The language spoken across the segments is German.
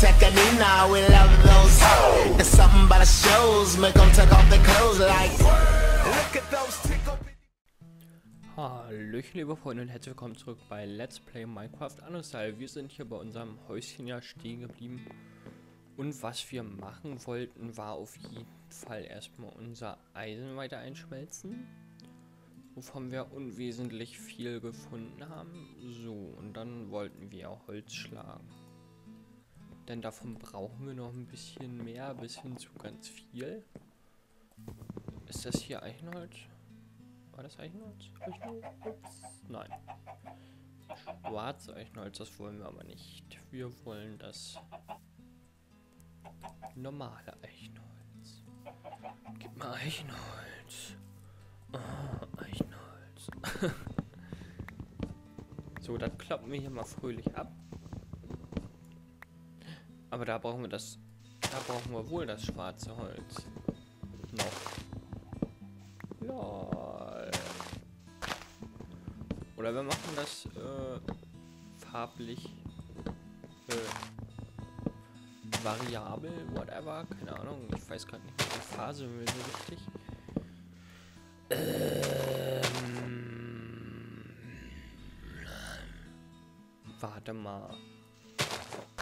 Tecadina, we love those. There's something about the shows, make them take off their clothes like. Look at those. Hallöchen liebe Freunde und herzlich willkommen zurück bei Let's Play Minecraft Anostyle. Wir sind hier bei unserem Häuschen ja stehen geblieben. Und was wir machen wollten, war auf jeden Fall erstmal unser Eisen weiter einschmelzen. Wovon wir unwesentlich viel gefunden haben. So, und dann wollten wir Holz schlagen. Denn davon brauchen wir noch ein bisschen mehr, bis hin zu ganz viel. Ist das hier Eichenholz? War das Eichenholz? Eichenholz? Nein. Schwarze Eichenholz, das wollen wir aber nicht. Wir wollen das normale Eichenholz. Gib mal Eichenholz. Oh, Eichenholz. so, dann kloppen wir hier mal fröhlich ab. Aber da brauchen wir das. Da brauchen wir wohl das schwarze Holz. Noch. Lol. Oder wir machen das äh, farblich äh, variabel, whatever, keine Ahnung, ich weiß gerade nicht, welche Phase wir so richtig. Ähm, warte mal.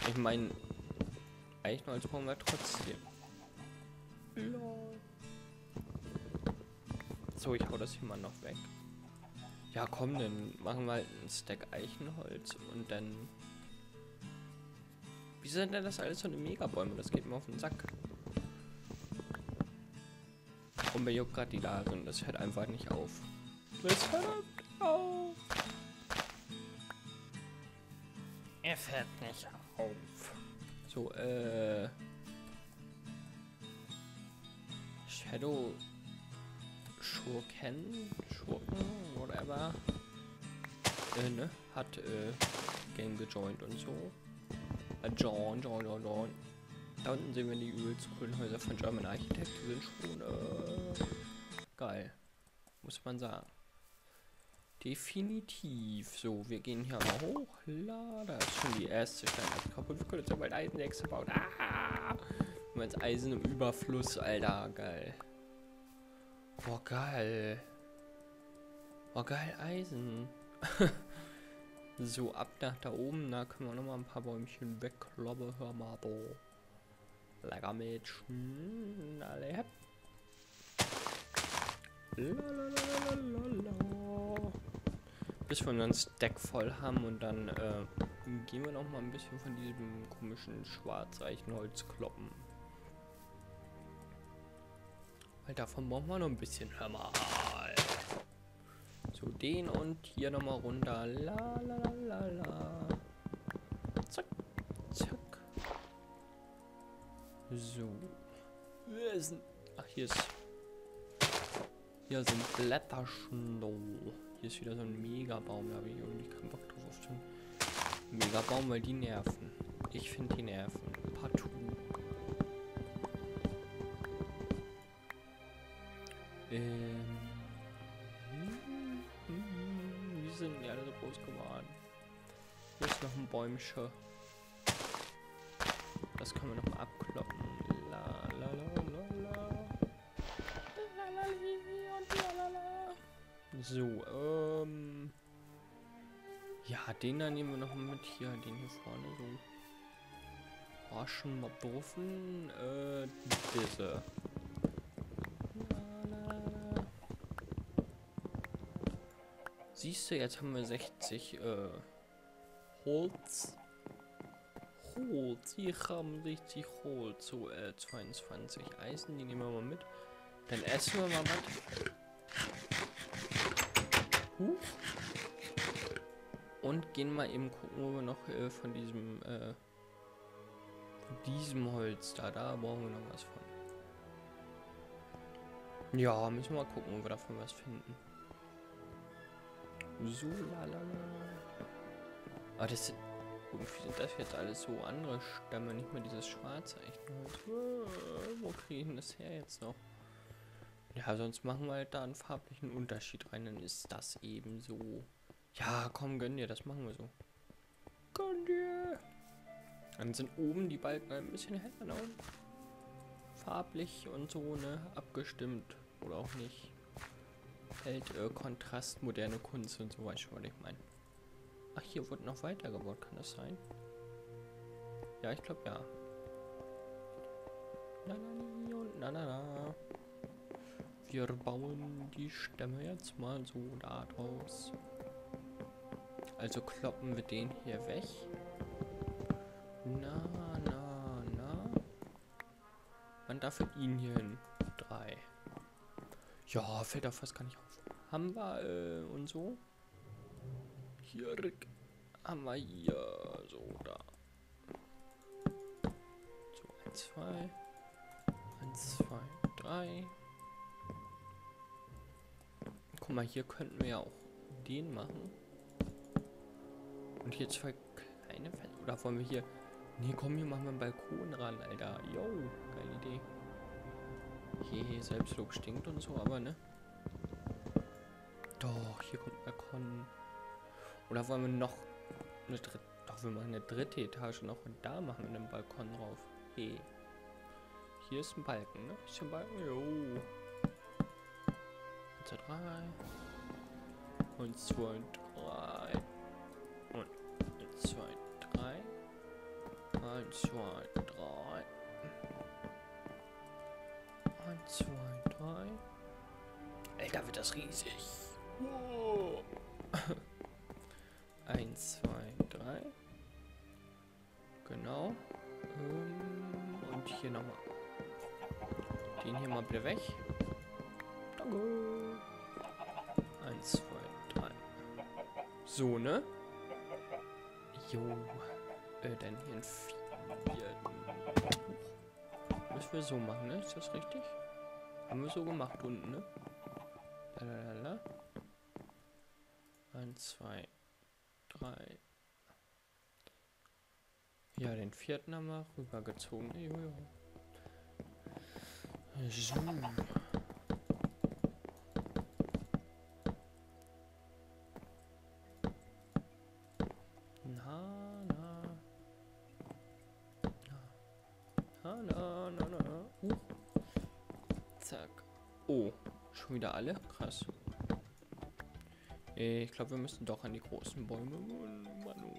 Ich meine, Eichenholz brauchen wir trotzdem. So, ich hau das hier mal noch weg. Ja, komm, dann machen wir halt einen Stack Eichenholz und dann. Wie sind denn das alles so eine Megabäume? Das geht mir auf den Sack. Und mir juckt gerade die Lage und das hört einfach nicht auf. Das hört nicht auf. Er hört nicht auf. So, äh. Shadow Schurken, Schurken, whatever, äh, ne, hat äh, Game gejoint und so. Äh, John, John, John, John. Da unten sehen wir die übelst coolen Häuser von German Architect. Die sind schon äh, geil. Muss man sagen. Definitiv. So, wir gehen hier mal hoch. La, da ist schon die erste Steine kaputt. Wir können jetzt ja bald Eisenechse bauen. Ah! Wir haben jetzt Eisen im Überfluss, Alter. Geil. Boah, geil. Boah, geil, Eisen. so, ab nach da oben, da können wir noch mal ein paar Bäumchen wegkloppen. Hör mal, boah. Lecker Mädchen. Alle hep. Lalalala. Bis wir unseren Stack voll haben und dann äh, gehen wir noch mal ein bisschen von diesem komischen Schwarzeichenholz kloppen. Weil davon brauchen wir noch ein bisschen. Hör mal. So, den und hier nochmal runter. La la la la la. Zack. Zack. So. Ach, hier ist. Hier sind Blätterschnau. Hier ist wieder so ein Megabaum. Da habe ich irgendwie keinen Bock drauf auf den Megabaum, weil die nerven. Ich finde die nerven. Partout. Ähm, wie sind die alle so groß geworden? Hier ist noch ein Bäumchen. Das können wir noch mal abkloppen. So, ähm. Ja, den da nehmen wir noch mit hier, den hier vorne so. Waschen, doofen. Äh, diese. Siehst du, jetzt haben wir 60 äh, Holz. Holz, hier haben 60 Holz, so äh, 22 Eisen, die nehmen wir mal mit. Dann essen wir mal was. Huch. Und gehen mal eben gucken, wo wir noch äh, von diesem äh, von diesem Holz da, da brauchen wir noch was von. Ja, müssen wir mal gucken, ob wir davon was finden. So, lalala. Aber das sind. Irgendwie sind das jetzt alles so andere Stämme, nicht mehr dieses schwarze Eichenholz. Wo kriegen das her jetzt noch? Ja, sonst machen wir halt da einen farblichen Unterschied rein, dann ist das eben so. Ja, komm, gönn dir, das machen wir so. Gönn dir! Dann sind oben die Balken ein bisschen heller, ne? Farblich und so, ne? Abgestimmt. Oder auch nicht. Hält äh, Kontrast, moderne Kunst und so, weißt du, was ich meine. Ach, hier wurde noch weitergebaut, kann das sein? Ja, ich glaube ja. Na, na, na, na, na. Wir bauen die Stämme jetzt mal so da draus. Also kloppen wir den hier weg. Na, na, na. Man darf ihn hier hin. Drei. Ja, fällt doch fast gar nicht auf. Haben wir äh, und so. Hier haben wir hier so da. So, eins, zwei. Eins, zwei, drei. Guck mal, hier könnten wir ja auch den machen. Und hier zwei kleine Fenster. Oder wollen wir hier... Nee, komm, hier machen wir einen Balkon ran, Alter. Yo, geile Idee. Je, Selbstlob stinkt und so, aber ne? Doch, hier kommt Balkon. Oder wollen wir noch eine dritte... Doch, wir machen eine dritte Etage noch und da machen wir einen Balkon drauf. Hey. Hier ist ein Balken, ne? Ist ein Balken? Jo. 1, 2, 3. Und 2, 3. Und 1, 2, 3. 1, 2, 3. 1, 2, 3. Alter, wird das riesig. Wow. 1, 2, 3. Genau. Ähm, und hier nochmal. Den hier mal bitte weg. Danke. 1, 2, 3. So, ne? Jo. Äh, dann hier ein vierten. Müssen wir so machen, ne? Ist das richtig? Haben wir so gemacht unten, ne? Lalalala. 1, 2, 3. Ja, den vierten haben wir rübergezogen. Jojo. So. Na, na, na, na. Uh. Zack. Oh, schon wieder alle? Krass. Ich glaube, wir müssen doch an die großen Bäume. Manu.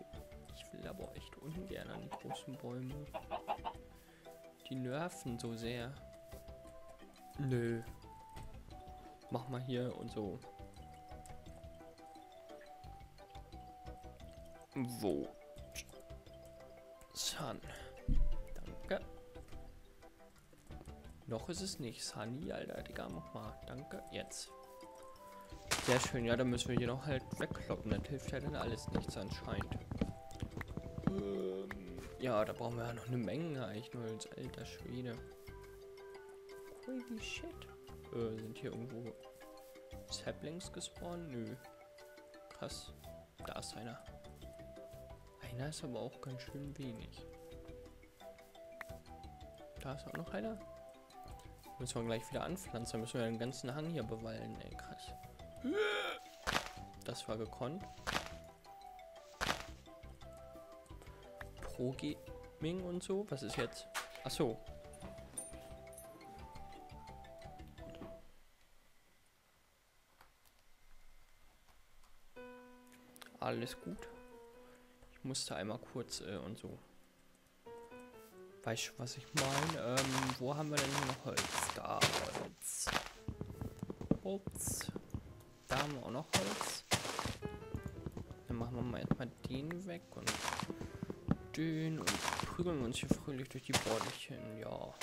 Ich will aber echt ungern an die großen Bäume. Die nerven so sehr. Nö. Mach mal hier und so. Wo? Sun. Noch ist es nicht. Sunny, Alter, Digga, mach mal. Danke. Jetzt. Sehr schön. Ja, dann müssen wir hier noch halt wegkloppen. Das hilft ja dann alles nichts anscheinend. Ähm, ja, da brauchen wir ja noch eine Menge Eichenholz. Alter Schwede. Holy shit. Äh, sind hier irgendwo Saplings gespawnt? Nö. Krass. Da ist einer. Einer ist aber auch ganz schön wenig. Da ist auch noch einer. Müssen wir gleich wieder anpflanzen. Dann müssen wir den ganzen Hang hier bewallen. Ey, krass. Das war gekonnt. Pro Gaming und so. Was ist jetzt? Ach so. Alles gut. Ich musste einmal kurz äh, und so. Weißt du, was ich meine? Ähm, wo haben wir denn hier noch Holz? Da Holz. Holz. Da haben wir auch noch Holz. Dann machen wir mal erstmal den weg und den und prügeln uns hier fröhlich durch die Bordchen. Ja.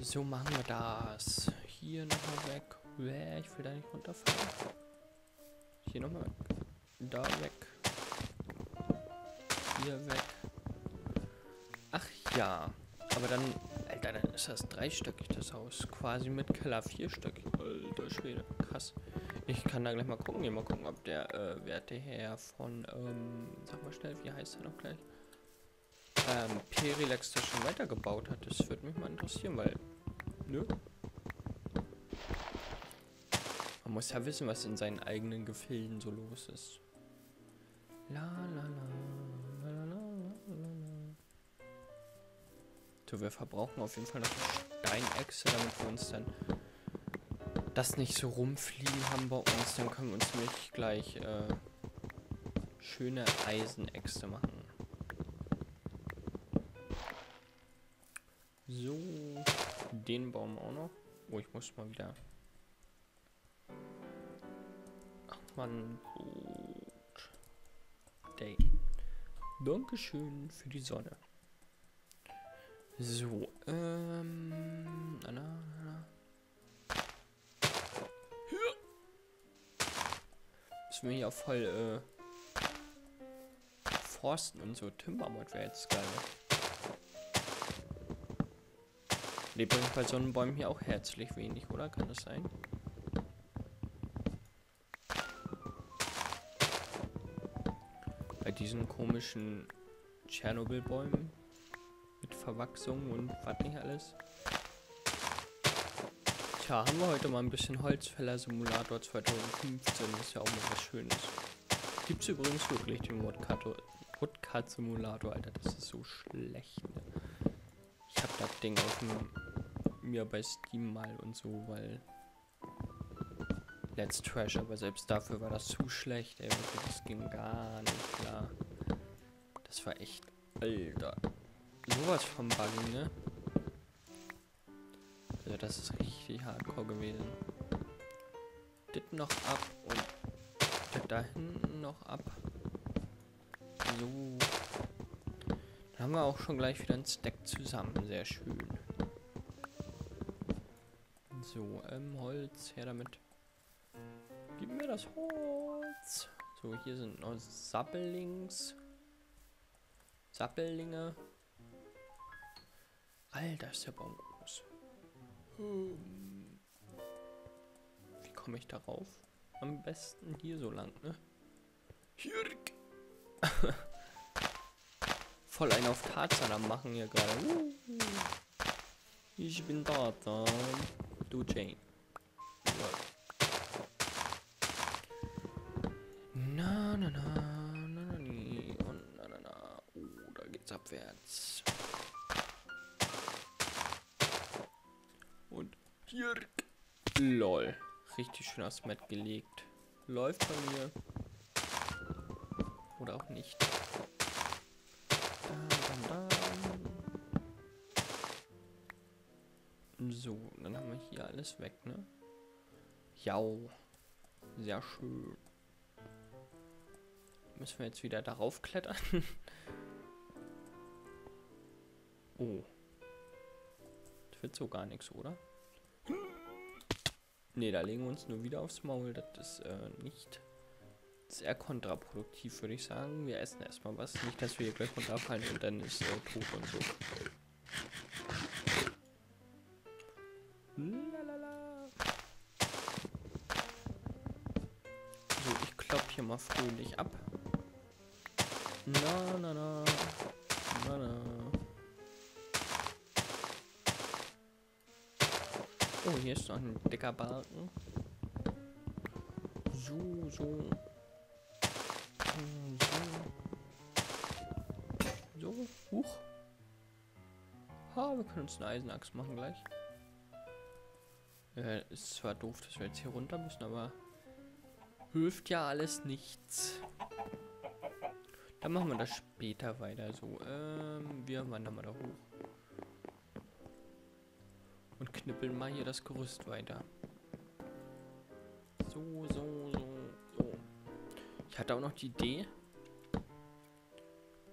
So machen wir das. Hier nochmal weg. Ich will da nicht runterfallen. Hier nochmal. Da weg. Hier weg. Ja. Aber dann, Alter, dann ist das dreistöckig, das Haus. Quasi mit Keller vierstöckig. Alter Schwede. Krass. Ich kann da gleich mal gucken. Hier mal gucken, ob der äh, Werte her von, ähm, sag mal schnell, wie heißt er noch gleich? Ähm, Perilex das schon weitergebaut hat. Das würde mich mal interessieren, weil, nö. Man muss ja wissen, was in seinen eigenen Gefilden so los ist. La la la So, wir verbrauchen auf jeden Fall noch Steinechse, damit wir uns dann das nicht so rumfliegen haben bei uns. Dann können wir uns nämlich gleich äh, schöne Eisenäxte machen. So, den Baum auch noch. Oh, ich muss mal wieder. Ach man, gut. Day. Dankeschön für die Sonne. So, ähm. Na, na, na. Müssen wir hier voll, äh. Forsten und so. Timbermod wäre jetzt geil. Lebt übrigens bei Sonnenbäumen hier auch herzlich wenig, oder? Kann das sein? Bei diesen komischen Tschernobyl-Bäumen Verwachsung und was nicht alles. Tja, haben wir heute mal ein bisschen Holzfäller-Simulator 2015. ist ja auch mal was Schönes. Gibt's übrigens wirklich den Woodcut-Simulator, Alter. Das ist so schlecht. Ne? Ich hab das Ding auf dem, mir bei Steam mal und so, weil Let's Trash, aber selbst dafür war das zu schlecht, ey. Das ging gar nicht klar. Das war echt, Alter. Sowas von Buggy, ne? Also das ist richtig hardcore gewesen. Das noch ab und da hinten noch ab. So. Dann haben wir auch schon gleich wieder ein Stack zusammen. Sehr schön. So, ähm, Holz, her damit. Gib mir das Holz. So, hier sind noch Sappelings. Sappellinge. Alter, ist der Baum groß. Hm. Wie komme ich darauf? Am besten hier so lang, ne? Hier. Voll ein auf Tarzan am machen hier gerade. Ich bin Tarzan. Du Jane. Ja. Na, na, na, na, na, nie. Und na, na, na. Oh, da geht's abwärts. Hier. Lol. Richtig schön aufs Matt gelegt. Läuft bei mir. Oder auch nicht. So, dann haben wir hier alles weg, ne? Jau. Sehr schön. Müssen wir jetzt wieder darauf klettern? oh. Das wird so gar nichts, oder? Ne, da legen wir uns nur wieder aufs Maul. Das ist äh, nicht sehr kontraproduktiv, würde ich sagen. Wir essen erstmal was. Nicht, dass wir hier gleich runterfallen und dann ist äh, tot und so. Lalala. So, ich klopp hier mal fröhlich ab. Na, na, na. Na, na. Oh, hier ist noch ein dicker Balken. So, so. So. So. Huch. Ha, wir können uns eine Eisenachs machen gleich. Äh, ist zwar doof, dass wir jetzt hier runter müssen, aber hilft ja alles nichts. Dann machen wir das später weiter. So, ähm, wir wandern mal da hoch. Und knippeln mal hier das Gerüst weiter. So, so, so, so. Ich hatte auch noch die Idee,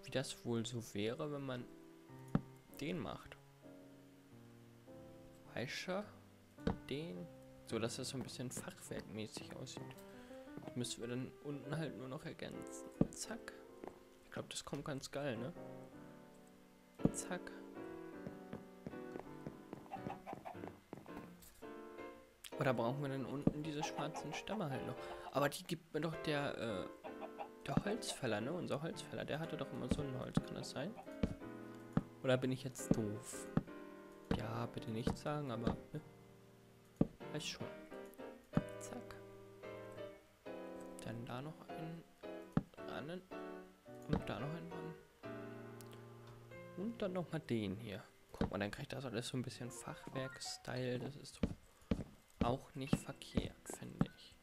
wie das wohl so wäre, wenn man den macht. Weißt du? Den. So, dass das so ein bisschen fachwerkmäßig aussieht. Das müssen wir dann unten halt nur noch ergänzen. Zack. Ich glaube, das kommt ganz geil, ne? Zack. Oder brauchen wir denn unten diese schwarzen Stämme halt noch? Aber die gibt mir doch der, äh, der Holzfäller, ne? Unser Holzfäller, der hatte doch immer so ein Holz, kann das sein? Oder bin ich jetzt doof? Ja, bitte nicht sagen, aber, ne? Weiß schon. Zack. Dann da noch einen ran. Und da noch einen ran. Und dann noch mal den hier. Guck mal, dann kriegt das alles so ein bisschen Fachwerk-Style. Das ist doch auch nicht verkehrt, finde ich.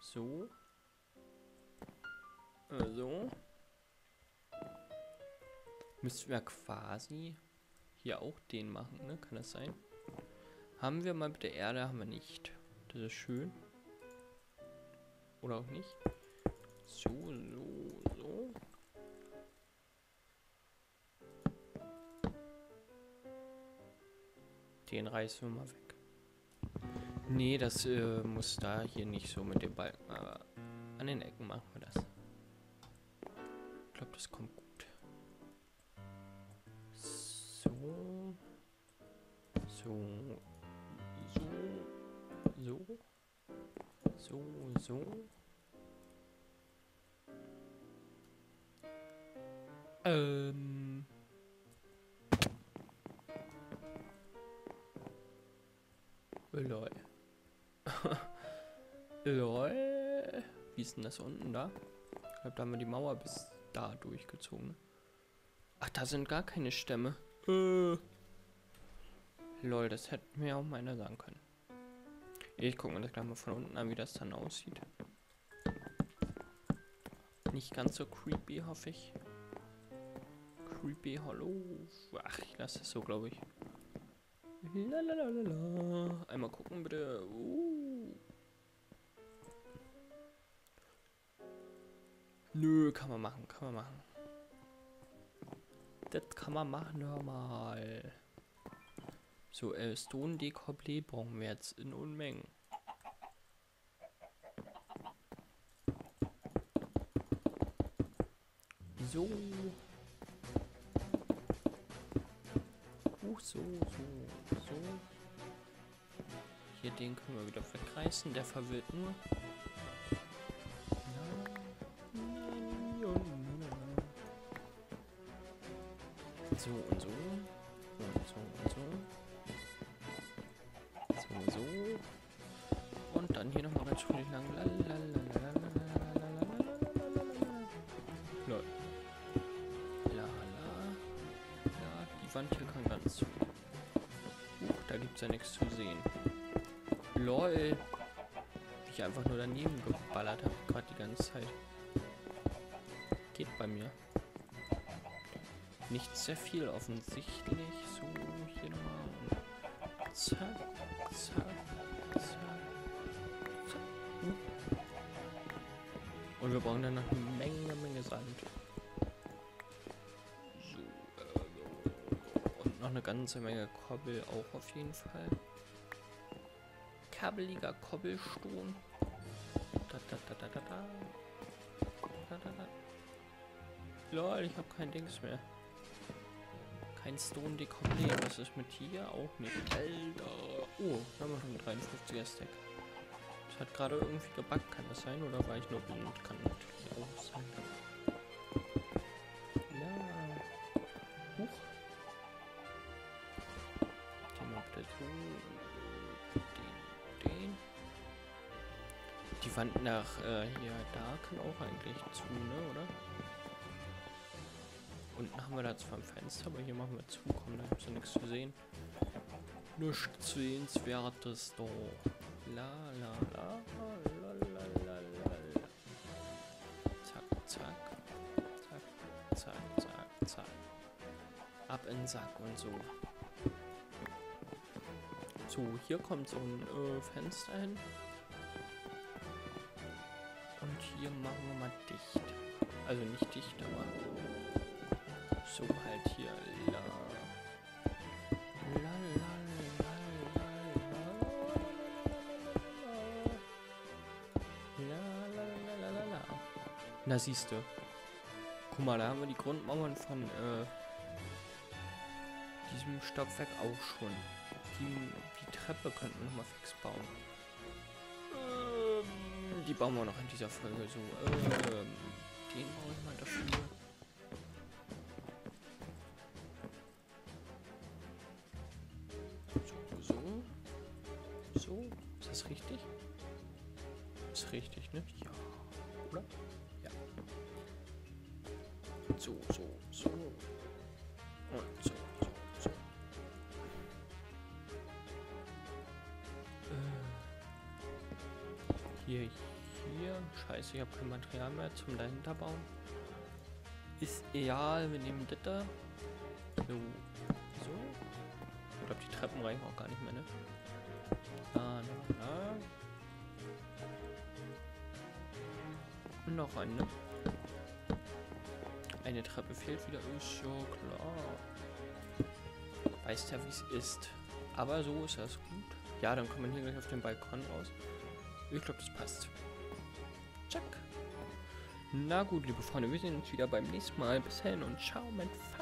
So. So. Müssten wir quasi hier auch den machen, ne? Kann das sein? Haben wir mal bitte Erde? Haben wir nicht. Das ist schön. Oder auch nicht. So, so, so. Den reißen wir mal weg. Nee, das äh, muss da hier nicht so mit dem Balken. Aber an den Ecken machen wir das. Ich glaube, das kommt gut. So. So. So. So. So, so. Ähm. Lol. Lol. Wie ist denn das unten da? Ich glaube, da haben wir die Mauer bis da durchgezogen. Ach, da sind gar keine Stämme. Äh. Lol, das hätten mir auch mal einer sagen können. Ich gucke mir das gleich mal von unten an, wie das dann aussieht. Nicht ganz so creepy, hoffe ich. Creepy Hollow. Ach, ich lasse es so, glaube ich. Lalalala. Einmal gucken, bitte. Uh. Kann man machen, kann man machen. Das kann man machen, hör mal. So, äh, Stone Decoblé brauchen wir jetzt in Unmengen. So. Uh, so, so, so. Hier den können wir wieder wegreißen, der verwirrt nur. So und so. Und so und so. So, so. Und dann hier nochmal ganz fröhlich lang. Lol. Nicht sehr viel offensichtlich. So, hier nochmal. Zack, zack, zack, zack. Und wir brauchen dann noch eine Menge, Menge Sand. So, äh. Und noch eine ganze Menge Kobbel auch auf jeden Fall. Kabeliger Kobbelston. Da, da, da, da, da, da. Da, da, da. Lol, ich habe kein Dings mehr. Kein Stone Decollé. Was ist mit hier? Auch nicht. Alter. Oh, da haben wir schon einen 53er Stack. Das hat gerade irgendwie gebackt, kann das sein? Oder war ich nur blind? Kann natürlich auch sein. Ja. Huch. Den bitte so. Den, den. Die Wand nach äh, hier, da kann auch eigentlich zu, ne, oder? Unten haben wir da zwar ein Fenster, aber hier machen wir zu. Komm, da gibt's ja nichts zu sehen. Nichts Sehenswertes da. La la la la la la la. Zack, zack. Zack, zack, zack, zack. Ab in den Sack und so. So, hier kommt so ein äh, Fenster hin. Und hier machen wir mal dicht. Also nicht dicht, aber so halt hier. La. La, la. Na siehst du. Guck mal, da haben wir die Grundmauern von äh, diesem Stockwerk auch schon. Die, die Treppe könnten wir nochmal fix bauen. Ähm, die bauen wir noch in dieser Folge so. Ähm, den baue ich mal dafür. das richtig? Ist richtig, ne? Ja. Oder? Ja. So, so, so. Und so, so, so. Äh. Hier, hier. Scheiße, ich habe kein Material mehr zum dahinter bauen. Ist egal, wir nehmen das da. So. So. Ich glaube, die Treppen reichen auch gar nicht mehr, ne? Da. Und noch eine. Ne? Eine Treppe fehlt wieder. Ist ja klar. Weißt ja, wie es ist. Aber so ist das gut. Ja, dann kommt man hier gleich auf den Balkon raus. Ich glaube, das passt. Zack. Na gut, liebe Freunde, wir sehen uns wieder beim nächsten Mal. Bis dahin und ciao, mein V.